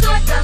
Strike